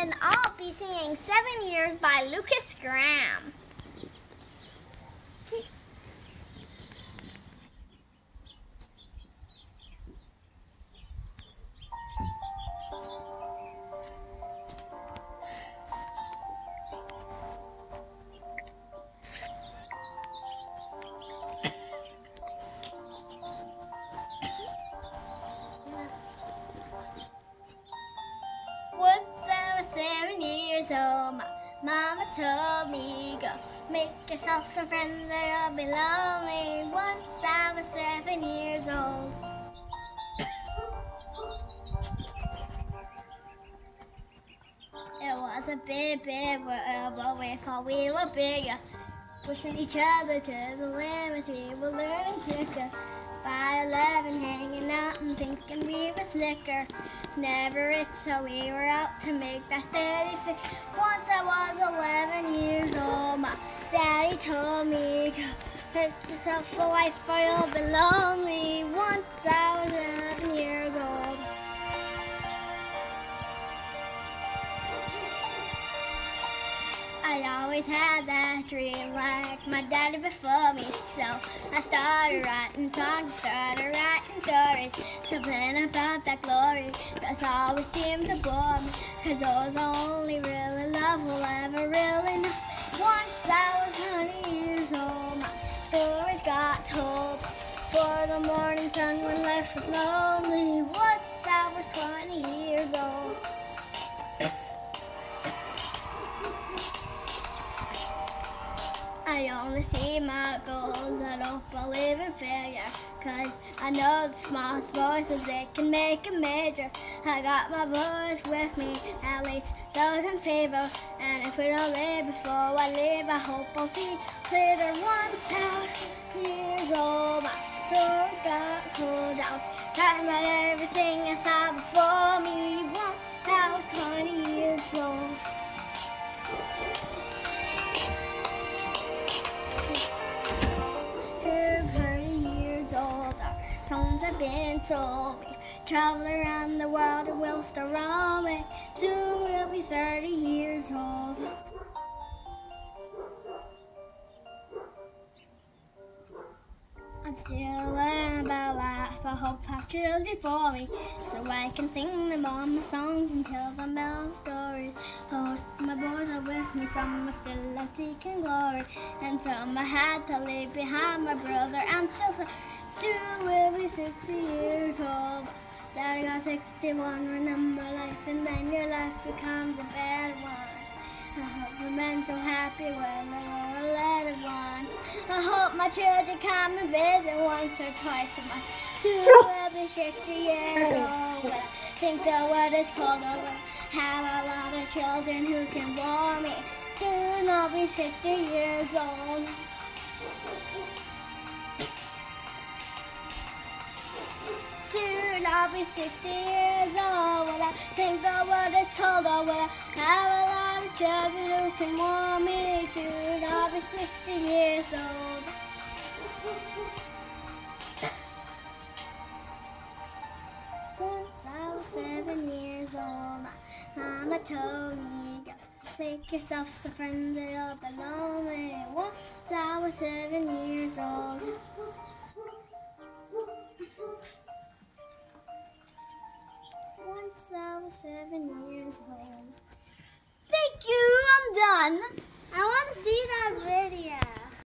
and I'll be singing Seven Years by Lukas Graham. Old, my mama told me, go make yourself some friends you'll be lonely. Once I was seven years old. It was a big, big world, but we thought we were bigger. Pushing each other to the limits, we were learning quicker. By 11, hanging out and thinking we were slicker. Never rich, so we were out to make that steady fix. Once I was 11 years old, my daddy told me, go pick yourself a wife or you'll be lonely. Once I always had that dream like my daddy before me. So I started writing songs, started writing stories, something about that glory. That's always seemed to bore me, cause those only really love will ever really know. Once I was 20 years old, my stories got told. For the morning sun when life was lonely. Once I was 20 years old. Only see my goals, I don't believe in failure. Cause I know the smallest voices, they can make a major. I got my boys with me, at least those in favor. And if we don't live before I leave, I hope I'll see later. Once was years old, my cold. I was talking about everything I saw before have been sold. We travel around the world and we'll still roaming. Soon we'll be 30 years old. I'm still learning about life. I hope I have children for me, so I can sing them all my songs and tell them all stories. Of my boys are with me, some are still out seeking glory, and some I had to leave behind. My brother, I'm still so soon will be 60 years old. Daddy got 61. Remember life, and then your life becomes a bad one. I hope we've been so happy when they I hope my children come and visit once or twice a month. Soon we'll be 50 years old. When I think the world is cold, I will have a lot of children who can warm me. Soon I'll be 60 years old. Soon I'll be 60 years old. When I think the world is cold, I will have a lot of children who can warm me. Soon I'll be 60 years old. My mama told me, go make yourself some friends or you'll be lonely. Once I was seven years old. Once I was seven years old. Thank you, I'm done. I want to see that video.